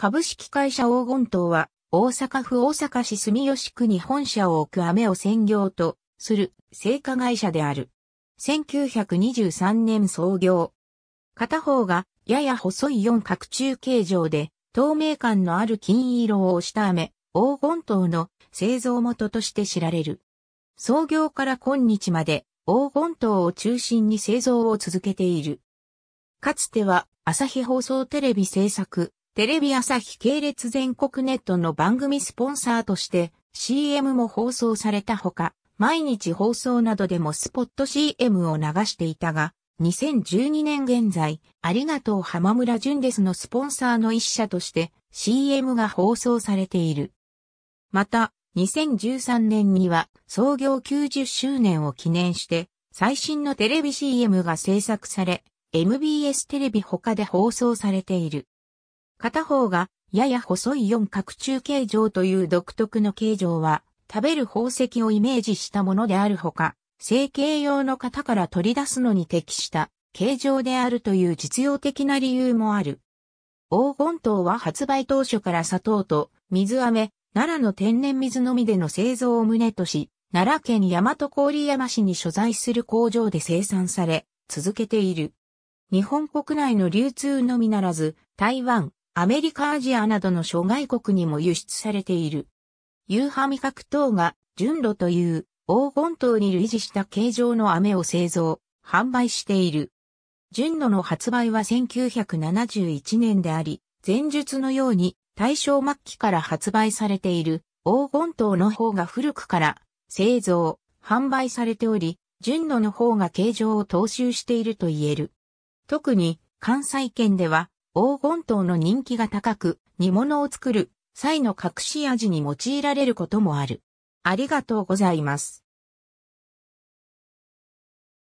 株式会社黄金島は、大阪府大阪市住吉区に本社を置く飴を専業とする製菓会社である。1923年創業。片方がやや細い四角柱形状で透明感のある金色をした飴、黄金島の製造元として知られる。創業から今日まで黄金島を中心に製造を続けている。かつては朝日放送テレビ制作、テレビ朝日系列全国ネットの番組スポンサーとして CM も放送されたほか、毎日放送などでもスポット CM を流していたが、2012年現在、ありがとう浜村淳ですのスポンサーの一社として CM が放送されている。また、2013年には創業90周年を記念して最新のテレビ CM が制作され、MBS テレビ他で放送されている。片方がやや細い四角柱形状という独特の形状は、食べる宝石をイメージしたものであるほか、成形用の型から取り出すのに適した形状であるという実用的な理由もある。黄金糖は発売当初から砂糖と水飴、奈良の天然水のみでの製造を旨とし、奈良県大和郡山市に所在する工場で生産され、続けている。日本国内の流通のみならず、台湾、アメリカ、アジアなどの諸外国にも輸出されている。ユーハ味覚糖が純露という黄金糖に類似した形状の飴を製造、販売している。純露の発売は1971年であり、前述のように大正末期から発売されている黄金糖の方が古くから製造、販売されており、純露の方が形状を踏襲していると言える。特に関西圏では黄金糖の人気が高く、煮物を作る際の隠し味に用いられることもある。ありがとうございます。